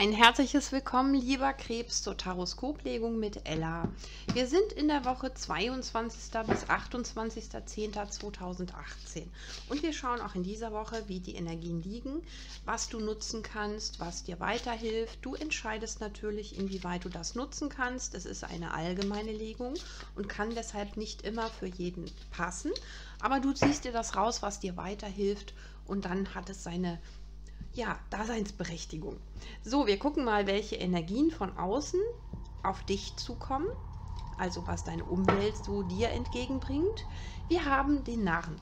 Ein herzliches Willkommen, lieber Krebs, zur Taroskoplegung mit Ella. Wir sind in der Woche 22. bis 28.10.2018 und wir schauen auch in dieser Woche, wie die Energien liegen, was du nutzen kannst, was dir weiterhilft. Du entscheidest natürlich, inwieweit du das nutzen kannst. Es ist eine allgemeine Legung und kann deshalb nicht immer für jeden passen, aber du ziehst dir das raus, was dir weiterhilft und dann hat es seine ja, Daseinsberechtigung. So, wir gucken mal, welche Energien von außen auf dich zukommen, also was deine Umwelt so dir entgegenbringt. Wir haben den Narren.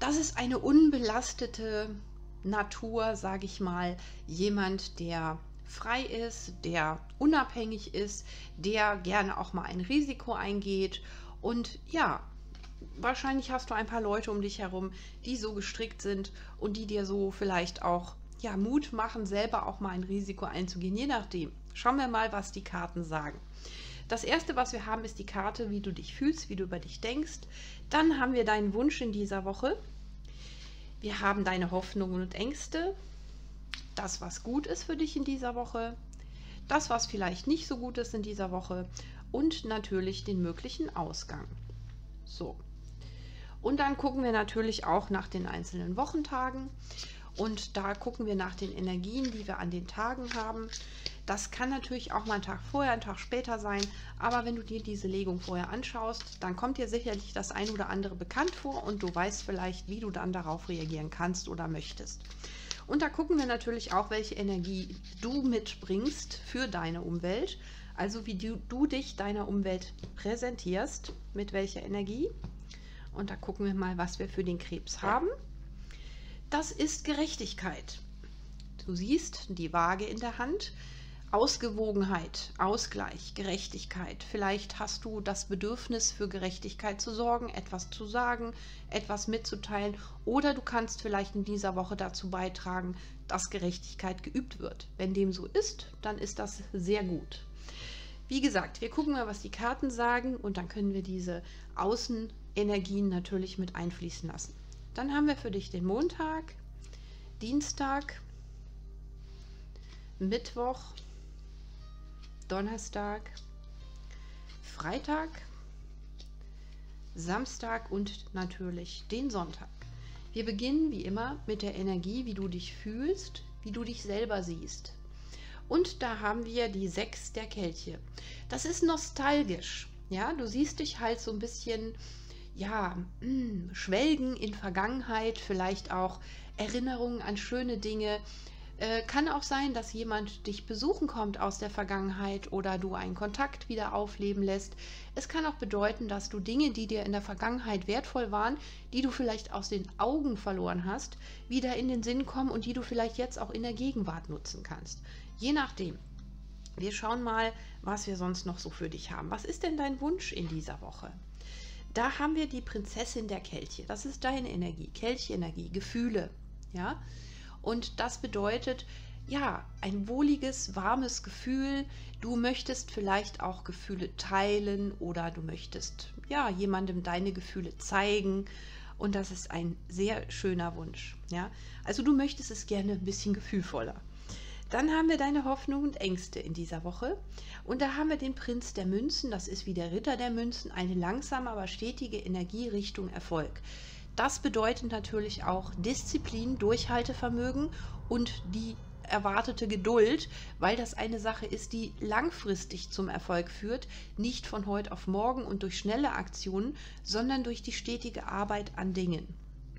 Das ist eine unbelastete Natur, sage ich mal, jemand, der frei ist, der unabhängig ist, der gerne auch mal ein Risiko eingeht und ja, wahrscheinlich hast du ein paar Leute um dich herum, die so gestrickt sind und die dir so vielleicht auch ja, Mut machen, selber auch mal ein Risiko einzugehen, je nachdem. Schauen wir mal, was die Karten sagen. Das erste, was wir haben, ist die Karte, wie du dich fühlst, wie du über dich denkst. Dann haben wir deinen Wunsch in dieser Woche. Wir haben deine Hoffnungen und Ängste. Das, was gut ist für dich in dieser Woche. Das, was vielleicht nicht so gut ist in dieser Woche. Und natürlich den möglichen Ausgang. So, und dann gucken wir natürlich auch nach den einzelnen Wochentagen. Und da gucken wir nach den Energien, die wir an den Tagen haben. Das kann natürlich auch mal ein Tag vorher, ein Tag später sein. Aber wenn du dir diese Legung vorher anschaust, dann kommt dir sicherlich das ein oder andere bekannt vor und du weißt vielleicht, wie du dann darauf reagieren kannst oder möchtest. Und da gucken wir natürlich auch, welche Energie du mitbringst für deine Umwelt. Also wie du, du dich deiner Umwelt präsentierst, mit welcher Energie. Und da gucken wir mal, was wir für den Krebs haben. Das ist Gerechtigkeit. Du siehst die Waage in der Hand. Ausgewogenheit, Ausgleich, Gerechtigkeit. Vielleicht hast du das Bedürfnis für Gerechtigkeit zu sorgen, etwas zu sagen, etwas mitzuteilen oder du kannst vielleicht in dieser Woche dazu beitragen, dass Gerechtigkeit geübt wird. Wenn dem so ist, dann ist das sehr gut. Wie gesagt, wir gucken mal, was die Karten sagen und dann können wir diese Außenenergien natürlich mit einfließen lassen. Dann haben wir für dich den Montag, Dienstag, Mittwoch, Donnerstag, Freitag, Samstag und natürlich den Sonntag. Wir beginnen wie immer mit der Energie, wie du dich fühlst, wie du dich selber siehst. Und da haben wir die Sechs der Kelche. Das ist nostalgisch. Ja, du siehst dich halt so ein bisschen, ja, mm, schwelgen in Vergangenheit, vielleicht auch Erinnerungen an schöne Dinge. Äh, kann auch sein, dass jemand dich besuchen kommt aus der Vergangenheit oder du einen Kontakt wieder aufleben lässt. Es kann auch bedeuten, dass du Dinge, die dir in der Vergangenheit wertvoll waren, die du vielleicht aus den Augen verloren hast, wieder in den Sinn kommen und die du vielleicht jetzt auch in der Gegenwart nutzen kannst. Je nachdem. Wir schauen mal, was wir sonst noch so für dich haben. Was ist denn dein Wunsch in dieser Woche? Da haben wir die Prinzessin der Kelche. Das ist deine Energie, Kelchenergie, Gefühle. Ja? Und das bedeutet, ja, ein wohliges, warmes Gefühl. Du möchtest vielleicht auch Gefühle teilen oder du möchtest ja jemandem deine Gefühle zeigen. Und das ist ein sehr schöner Wunsch. Ja? Also du möchtest es gerne ein bisschen gefühlvoller. Dann haben wir deine Hoffnung und Ängste in dieser Woche. Und da haben wir den Prinz der Münzen, das ist wie der Ritter der Münzen, eine langsame, aber stetige Energie Richtung Erfolg. Das bedeutet natürlich auch Disziplin, Durchhaltevermögen und die erwartete Geduld, weil das eine Sache ist, die langfristig zum Erfolg führt, nicht von heute auf morgen und durch schnelle Aktionen, sondern durch die stetige Arbeit an Dingen.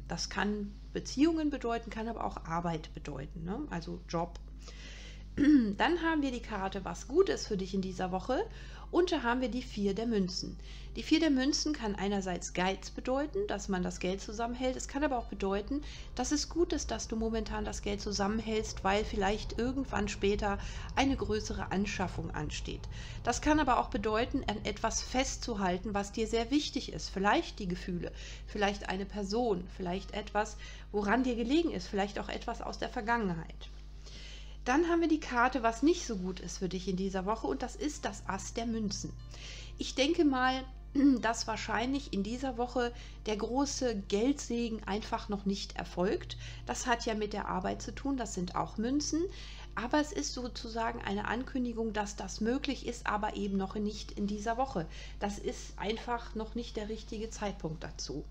Das kann Beziehungen bedeuten, kann aber auch Arbeit bedeuten, ne? also Job, Dann haben wir die Karte, was gut ist für dich in dieser Woche. Und da haben wir die vier der Münzen. Die vier der Münzen kann einerseits Geiz bedeuten, dass man das Geld zusammenhält. Es kann aber auch bedeuten, dass es gut ist, dass du momentan das Geld zusammenhältst, weil vielleicht irgendwann später eine größere Anschaffung ansteht. Das kann aber auch bedeuten, an etwas festzuhalten, was dir sehr wichtig ist. Vielleicht die Gefühle, vielleicht eine Person, vielleicht etwas, woran dir gelegen ist, vielleicht auch etwas aus der Vergangenheit. Dann haben wir die Karte, was nicht so gut ist für dich in dieser Woche und das ist das Ass der Münzen. Ich denke mal, dass wahrscheinlich in dieser Woche der große Geldsegen einfach noch nicht erfolgt. Das hat ja mit der Arbeit zu tun, das sind auch Münzen. Aber es ist sozusagen eine Ankündigung, dass das möglich ist, aber eben noch nicht in dieser Woche. Das ist einfach noch nicht der richtige Zeitpunkt dazu.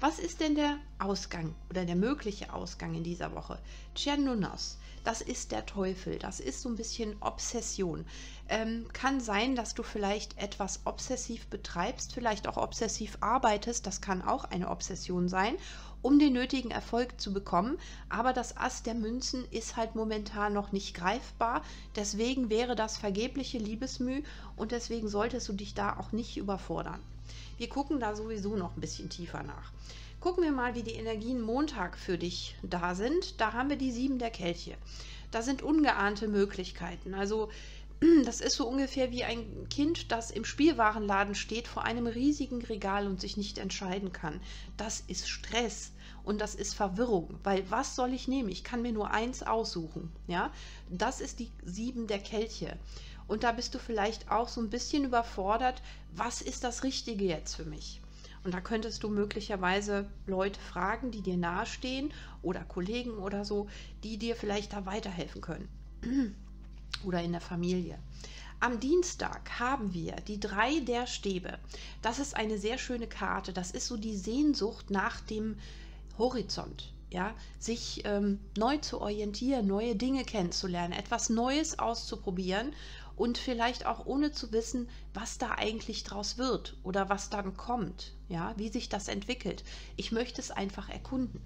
Was ist denn der Ausgang oder der mögliche Ausgang in dieser Woche? Tschernunas, das ist der Teufel, das ist so ein bisschen Obsession. Ähm, kann sein, dass du vielleicht etwas obsessiv betreibst, vielleicht auch obsessiv arbeitest, das kann auch eine Obsession sein, um den nötigen Erfolg zu bekommen. Aber das Ass der Münzen ist halt momentan noch nicht greifbar, deswegen wäre das vergebliche Liebesmüh und deswegen solltest du dich da auch nicht überfordern. Wir gucken da sowieso noch ein bisschen tiefer nach. Gucken wir mal, wie die Energien Montag für dich da sind. Da haben wir die sieben der Kelche. Da sind ungeahnte Möglichkeiten. Also das ist so ungefähr wie ein Kind, das im Spielwarenladen steht vor einem riesigen Regal und sich nicht entscheiden kann. Das ist Stress und das ist Verwirrung, weil was soll ich nehmen? Ich kann mir nur eins aussuchen. Ja, das ist die sieben der Kelche. Und da bist du vielleicht auch so ein bisschen überfordert. Was ist das Richtige jetzt für mich? Und da könntest du möglicherweise Leute fragen, die dir nahestehen oder Kollegen oder so, die dir vielleicht da weiterhelfen können. oder in der Familie. Am Dienstag haben wir die drei der Stäbe. Das ist eine sehr schöne Karte. Das ist so die Sehnsucht nach dem Horizont ja, sich ähm, neu zu orientieren, neue Dinge kennenzulernen, etwas Neues auszuprobieren und vielleicht auch ohne zu wissen, was da eigentlich draus wird oder was dann kommt, ja, wie sich das entwickelt. Ich möchte es einfach erkunden.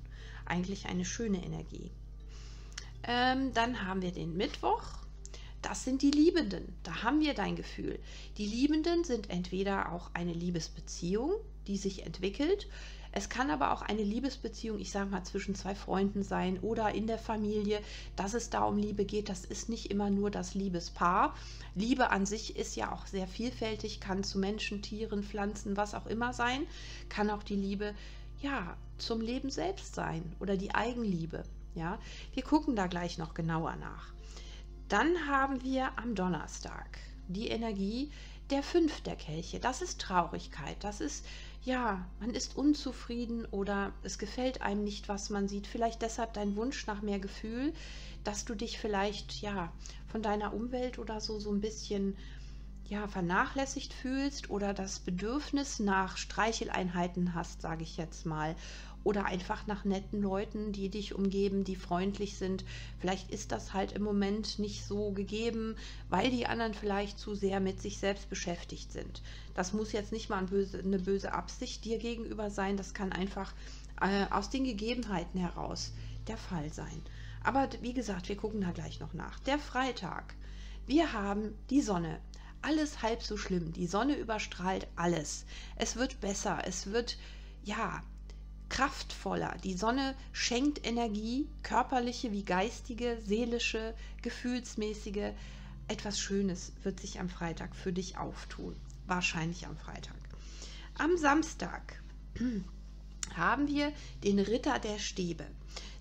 Eigentlich eine schöne Energie. Ähm, dann haben wir den Mittwoch. Das sind die Liebenden. Da haben wir dein Gefühl. Die Liebenden sind entweder auch eine Liebesbeziehung, die sich entwickelt, es kann aber auch eine Liebesbeziehung, ich sage mal, zwischen zwei Freunden sein oder in der Familie, dass es da um Liebe geht. Das ist nicht immer nur das Liebespaar. Liebe an sich ist ja auch sehr vielfältig, kann zu Menschen, Tieren, Pflanzen, was auch immer sein. Kann auch die Liebe, ja, zum Leben selbst sein oder die Eigenliebe. Ja, wir gucken da gleich noch genauer nach. Dann haben wir am Donnerstag die Energie der Fünf der Kelche. Das ist Traurigkeit, das ist ja, man ist unzufrieden oder es gefällt einem nicht, was man sieht. Vielleicht deshalb dein Wunsch nach mehr Gefühl, dass du dich vielleicht ja von deiner Umwelt oder so so ein bisschen ja vernachlässigt fühlst oder das Bedürfnis nach Streicheleinheiten hast, sage ich jetzt mal, oder einfach nach netten Leuten, die dich umgeben, die freundlich sind. Vielleicht ist das halt im Moment nicht so gegeben, weil die anderen vielleicht zu sehr mit sich selbst beschäftigt sind. Das muss jetzt nicht mal eine böse, eine böse Absicht dir gegenüber sein, das kann einfach äh, aus den Gegebenheiten heraus der Fall sein. Aber wie gesagt, wir gucken da gleich noch nach. Der Freitag. Wir haben die Sonne alles halb so schlimm. Die Sonne überstrahlt alles. Es wird besser. Es wird, ja, kraftvoller. Die Sonne schenkt Energie, körperliche wie geistige, seelische, gefühlsmäßige. Etwas Schönes wird sich am Freitag für dich auftun. Wahrscheinlich am Freitag. Am Samstag haben wir den Ritter der Stäbe.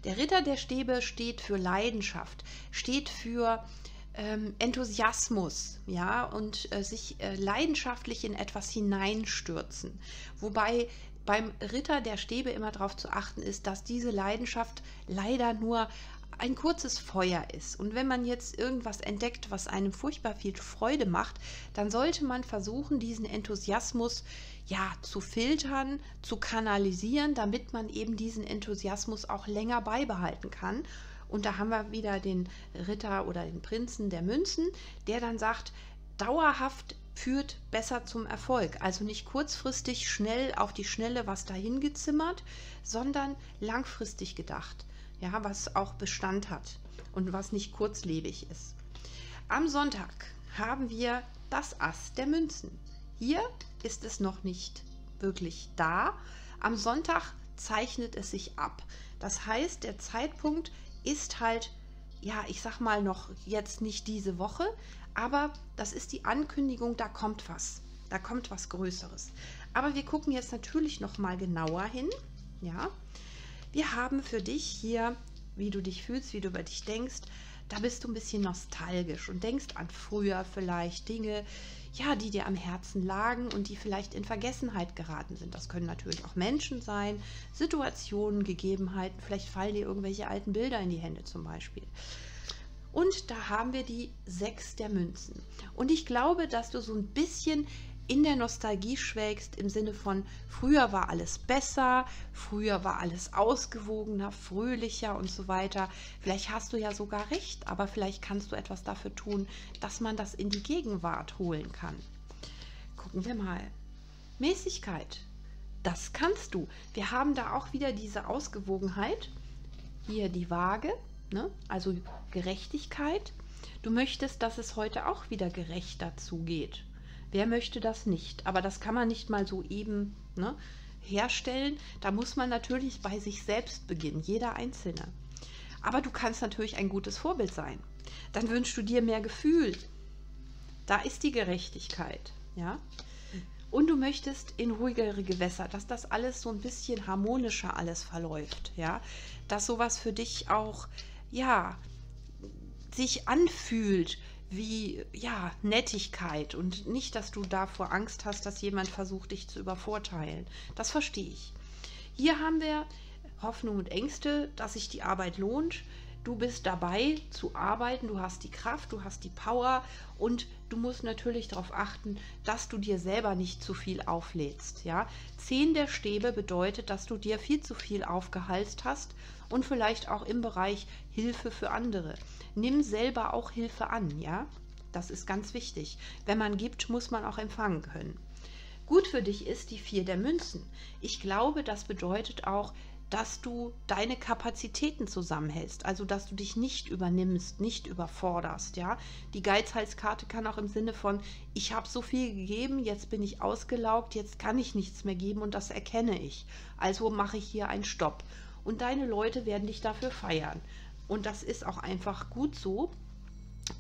Der Ritter der Stäbe steht für Leidenschaft, steht für ähm, Enthusiasmus, ja, und äh, sich äh, leidenschaftlich in etwas hineinstürzen. Wobei beim Ritter der Stäbe immer darauf zu achten ist, dass diese Leidenschaft leider nur ein kurzes Feuer ist. Und wenn man jetzt irgendwas entdeckt, was einem furchtbar viel Freude macht, dann sollte man versuchen, diesen Enthusiasmus ja zu filtern, zu kanalisieren, damit man eben diesen Enthusiasmus auch länger beibehalten kann. Und da haben wir wieder den Ritter oder den Prinzen der Münzen, der dann sagt, dauerhaft führt besser zum Erfolg. Also nicht kurzfristig schnell auf die Schnelle was dahin gezimmert, sondern langfristig gedacht. Ja, was auch Bestand hat und was nicht kurzlebig ist. Am Sonntag haben wir das Ass der Münzen. Hier ist es noch nicht wirklich da. Am Sonntag zeichnet es sich ab. Das heißt, der Zeitpunkt ist halt, ja, ich sag mal noch jetzt nicht diese Woche, aber das ist die Ankündigung, da kommt was. Da kommt was Größeres. Aber wir gucken jetzt natürlich noch mal genauer hin. Ja, wir haben für dich hier, wie du dich fühlst, wie du über dich denkst. Da bist du ein bisschen nostalgisch und denkst an früher vielleicht Dinge, ja, die dir am Herzen lagen und die vielleicht in Vergessenheit geraten sind. Das können natürlich auch Menschen sein, Situationen, Gegebenheiten. Vielleicht fallen dir irgendwelche alten Bilder in die Hände zum Beispiel. Und da haben wir die sechs der Münzen. Und ich glaube, dass du so ein bisschen in der Nostalgie schwelgst im Sinne von früher war alles besser, früher war alles ausgewogener, fröhlicher und so weiter. Vielleicht hast du ja sogar recht, aber vielleicht kannst du etwas dafür tun, dass man das in die Gegenwart holen kann. Gucken wir mal. Mäßigkeit. Das kannst du. Wir haben da auch wieder diese Ausgewogenheit. Hier die Waage, ne? also Gerechtigkeit. Du möchtest, dass es heute auch wieder gerechter zugeht. Wer möchte das nicht? Aber das kann man nicht mal so eben ne, herstellen. Da muss man natürlich bei sich selbst beginnen, jeder Einzelne. Aber du kannst natürlich ein gutes Vorbild sein. Dann wünschst du dir mehr Gefühl. Da ist die Gerechtigkeit, ja. Und du möchtest in ruhigere Gewässer, dass das alles so ein bisschen harmonischer alles verläuft, ja. Dass sowas für dich auch, ja, sich anfühlt, wie ja Nettigkeit und nicht, dass du davor Angst hast, dass jemand versucht, dich zu übervorteilen. Das verstehe ich. Hier haben wir Hoffnung und Ängste, dass sich die Arbeit lohnt. Du bist dabei zu arbeiten, du hast die Kraft, du hast die Power und du musst natürlich darauf achten, dass du dir selber nicht zu viel auflädst. Ja? Zehn der Stäbe bedeutet, dass du dir viel zu viel aufgehalst hast und vielleicht auch im Bereich Hilfe für andere. Nimm selber auch Hilfe an, ja? Das ist ganz wichtig. Wenn man gibt, muss man auch empfangen können. Gut für dich ist die vier der Münzen. Ich glaube, das bedeutet auch, dass du deine Kapazitäten zusammenhältst, also dass du dich nicht übernimmst, nicht überforderst, ja. Die Geizhalskarte kann auch im Sinne von ich habe so viel gegeben, jetzt bin ich ausgelaugt, jetzt kann ich nichts mehr geben und das erkenne ich. Also mache ich hier einen Stopp und deine Leute werden dich dafür feiern. Und das ist auch einfach gut so,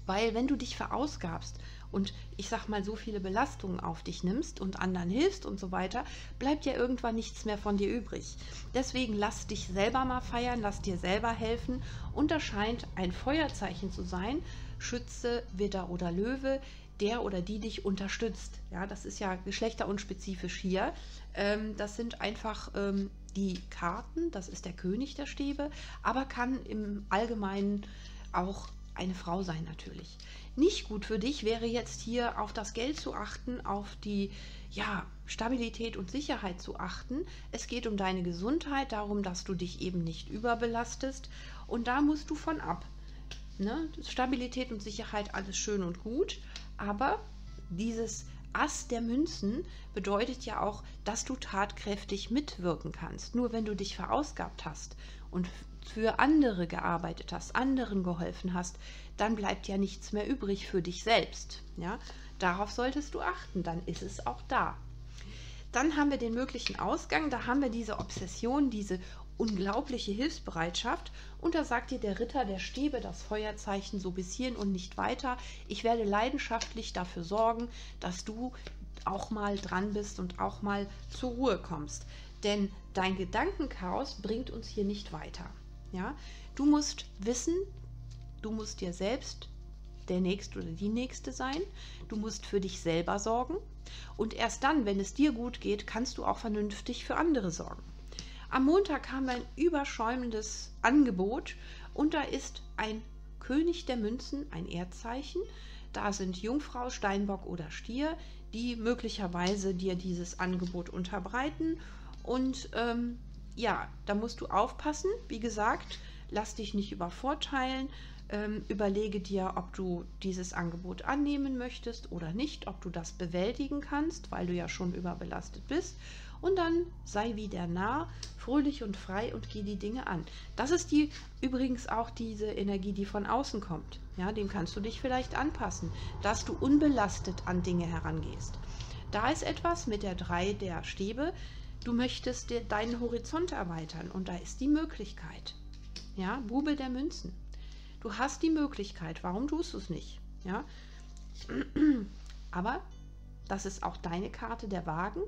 weil wenn du dich verausgabst und ich sag mal so viele Belastungen auf dich nimmst und anderen hilfst und so weiter, bleibt ja irgendwann nichts mehr von dir übrig. Deswegen lass dich selber mal feiern, lass dir selber helfen und das scheint ein Feuerzeichen zu sein. Schütze, Widder oder Löwe, der oder die dich unterstützt. Ja, das ist ja geschlechterunspezifisch hier. Ähm, das sind einfach ähm, die Karten, das ist der König der Stäbe, aber kann im Allgemeinen auch eine Frau sein natürlich. Nicht gut für dich wäre jetzt hier auf das Geld zu achten, auf die ja, Stabilität und Sicherheit zu achten. Es geht um deine Gesundheit, darum, dass du dich eben nicht überbelastest und da musst du von ab. Ne? Stabilität und Sicherheit, alles schön und gut, aber dieses Ass der Münzen bedeutet ja auch, dass du tatkräftig mitwirken kannst. Nur wenn du dich verausgabt hast und für andere gearbeitet hast, anderen geholfen hast, dann bleibt ja nichts mehr übrig für dich selbst. Ja? Darauf solltest du achten, dann ist es auch da. Dann haben wir den möglichen Ausgang, da haben wir diese Obsession, diese unglaubliche Hilfsbereitschaft. Und da sagt dir der Ritter der Stäbe das Feuerzeichen so bis hierhin und nicht weiter. Ich werde leidenschaftlich dafür sorgen, dass du auch mal dran bist und auch mal zur Ruhe kommst. Denn dein Gedankenchaos bringt uns hier nicht weiter. Ja? Du musst wissen, du musst dir selbst der Nächste oder die Nächste sein. Du musst für dich selber sorgen. Und erst dann, wenn es dir gut geht, kannst du auch vernünftig für andere sorgen. Am Montag wir ein überschäumendes Angebot und da ist ein König der Münzen, ein Erdzeichen. Da sind Jungfrau, Steinbock oder Stier, die möglicherweise dir dieses Angebot unterbreiten. Und ähm, ja, da musst du aufpassen. Wie gesagt, lass dich nicht übervorteilen. Ähm, überlege dir, ob du dieses Angebot annehmen möchtest oder nicht, ob du das bewältigen kannst, weil du ja schon überbelastet bist. Und dann sei wieder nah, fröhlich und frei und geh die Dinge an. Das ist die übrigens auch diese Energie, die von außen kommt. Ja, dem kannst du dich vielleicht anpassen, dass du unbelastet an Dinge herangehst. Da ist etwas mit der 3 der Stäbe. Du möchtest dir deinen Horizont erweitern und da ist die Möglichkeit. Ja, Bube der Münzen. Du hast die Möglichkeit. Warum tust du es nicht? Ja, aber das ist auch deine Karte der Wagen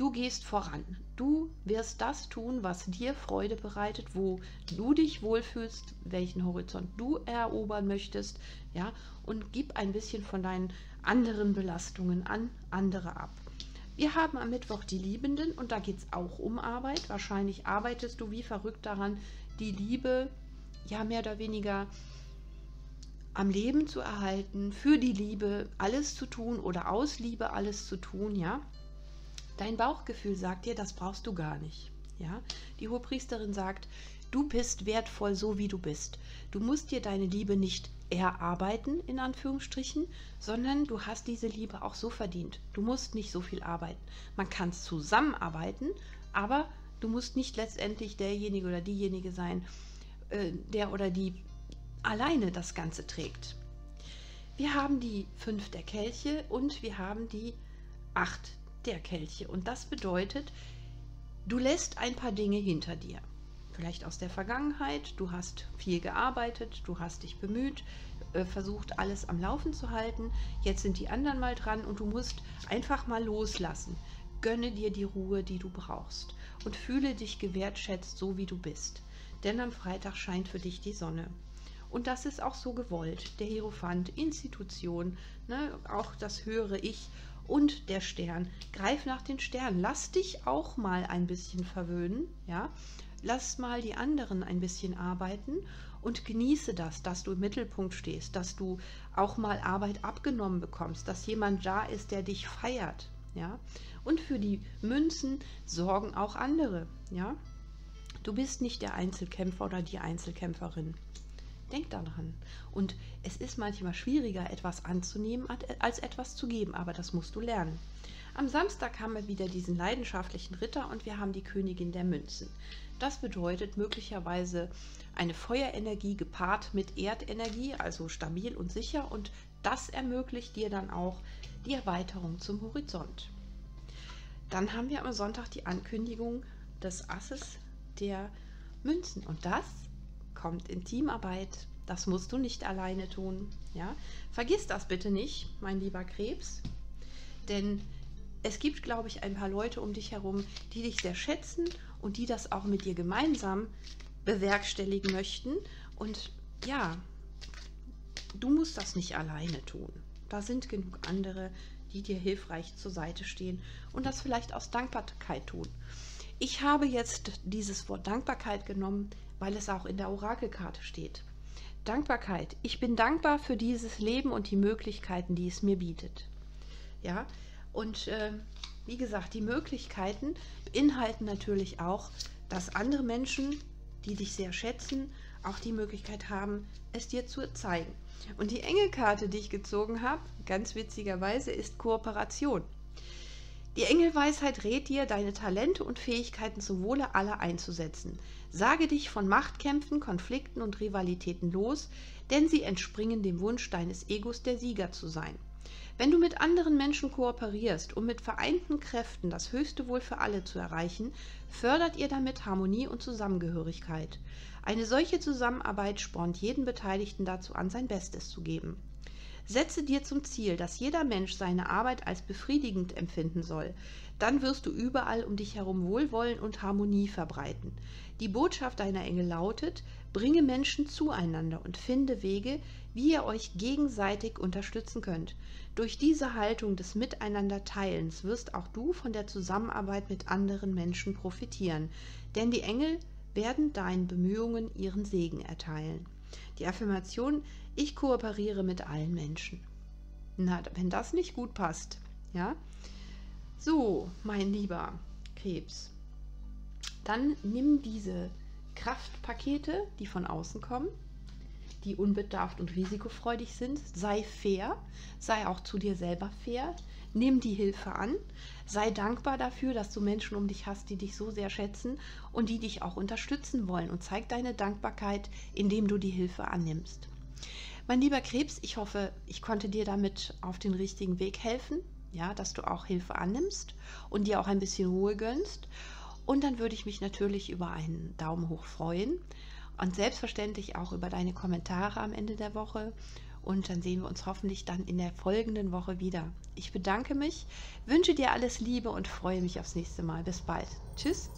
Du gehst voran. Du wirst das tun, was dir Freude bereitet, wo du dich wohlfühlst, welchen Horizont du erobern möchtest, ja, und gib ein bisschen von deinen anderen Belastungen an andere ab. Wir haben am Mittwoch die Liebenden und da geht es auch um Arbeit. Wahrscheinlich arbeitest du wie verrückt daran, die Liebe ja mehr oder weniger am Leben zu erhalten, für die Liebe alles zu tun oder aus Liebe alles zu tun, ja. Dein Bauchgefühl sagt dir, das brauchst du gar nicht, ja. Die Hohepriesterin sagt, du bist wertvoll so wie du bist. Du musst dir deine Liebe nicht erarbeiten, in Anführungsstrichen, sondern du hast diese Liebe auch so verdient. Du musst nicht so viel arbeiten. Man kann zusammenarbeiten, aber du musst nicht letztendlich derjenige oder diejenige sein, äh, der oder die alleine das Ganze trägt. Wir haben die fünf der Kelche und wir haben die acht der Kelche. Und das bedeutet, du lässt ein paar Dinge hinter dir. Vielleicht aus der Vergangenheit, du hast viel gearbeitet, du hast dich bemüht, äh, versucht alles am Laufen zu halten. Jetzt sind die anderen mal dran und du musst einfach mal loslassen. Gönne dir die Ruhe, die du brauchst und fühle dich gewertschätzt, so wie du bist. Denn am Freitag scheint für dich die Sonne. Und das ist auch so gewollt. Der Hierophant, Institution, ne, auch das höhere Ich und der Stern. Greif nach den Sternen. Lass dich auch mal ein bisschen verwöhnen, ja. Lass mal die anderen ein bisschen arbeiten und genieße das, dass du im Mittelpunkt stehst, dass du auch mal Arbeit abgenommen bekommst, dass jemand da ist, der dich feiert, ja. Und für die Münzen sorgen auch andere, ja. Du bist nicht der Einzelkämpfer oder die Einzelkämpferin. Denk daran. Und es ist manchmal schwieriger, etwas anzunehmen, als etwas zu geben, aber das musst du lernen. Am Samstag haben wir wieder diesen leidenschaftlichen Ritter und wir haben die Königin der Münzen. Das bedeutet möglicherweise eine Feuerenergie gepaart mit Erdenergie, also stabil und sicher und das ermöglicht dir dann auch die Erweiterung zum Horizont. Dann haben wir am Sonntag die Ankündigung des Asses der Münzen und das kommt in Teamarbeit. Das musst du nicht alleine tun. Ja? Vergiss das bitte nicht, mein lieber Krebs. Denn es gibt, glaube ich, ein paar Leute um dich herum, die dich sehr schätzen und die das auch mit dir gemeinsam bewerkstelligen möchten. Und ja, du musst das nicht alleine tun. Da sind genug andere, die dir hilfreich zur Seite stehen und das vielleicht aus Dankbarkeit tun. Ich habe jetzt dieses Wort Dankbarkeit genommen, weil es auch in der Orakelkarte steht. Dankbarkeit. Ich bin dankbar für dieses Leben und die Möglichkeiten, die es mir bietet. Ja, und äh, wie gesagt, die Möglichkeiten beinhalten natürlich auch, dass andere Menschen, die dich sehr schätzen, auch die Möglichkeit haben, es dir zu zeigen. Und die Engelkarte, die ich gezogen habe, ganz witzigerweise, ist Kooperation. Die Engelweisheit rät dir, deine Talente und Fähigkeiten zum Wohle aller einzusetzen. Sage dich von Machtkämpfen, Konflikten und Rivalitäten los, denn sie entspringen dem Wunsch deines Egos, der Sieger zu sein. Wenn du mit anderen Menschen kooperierst, um mit vereinten Kräften das höchste Wohl für alle zu erreichen, fördert ihr damit Harmonie und Zusammengehörigkeit. Eine solche Zusammenarbeit spornt jeden Beteiligten dazu an, sein Bestes zu geben. Setze dir zum Ziel, dass jeder Mensch seine Arbeit als befriedigend empfinden soll. Dann wirst du überall um dich herum Wohlwollen und Harmonie verbreiten. Die Botschaft deiner Engel lautet, bringe Menschen zueinander und finde Wege, wie ihr euch gegenseitig unterstützen könnt. Durch diese Haltung des Miteinanderteilens wirst auch du von der Zusammenarbeit mit anderen Menschen profitieren, denn die Engel werden deinen Bemühungen ihren Segen erteilen. Die Affirmation, ich kooperiere mit allen Menschen. Na, wenn das nicht gut passt, ja? So, mein lieber Krebs, dann nimm diese Kraftpakete, die von außen kommen, die unbedarft und risikofreudig sind. Sei fair, sei auch zu dir selber fair. Nimm die Hilfe an, sei dankbar dafür, dass du Menschen um dich hast, die dich so sehr schätzen und die dich auch unterstützen wollen. Und zeig deine Dankbarkeit, indem du die Hilfe annimmst. Mein lieber Krebs, ich hoffe, ich konnte dir damit auf den richtigen Weg helfen, ja, dass du auch Hilfe annimmst und dir auch ein bisschen Ruhe gönnst. Und dann würde ich mich natürlich über einen Daumen hoch freuen und selbstverständlich auch über deine Kommentare am Ende der Woche. Und dann sehen wir uns hoffentlich dann in der folgenden Woche wieder. Ich bedanke mich, wünsche dir alles Liebe und freue mich aufs nächste Mal. Bis bald. Tschüss.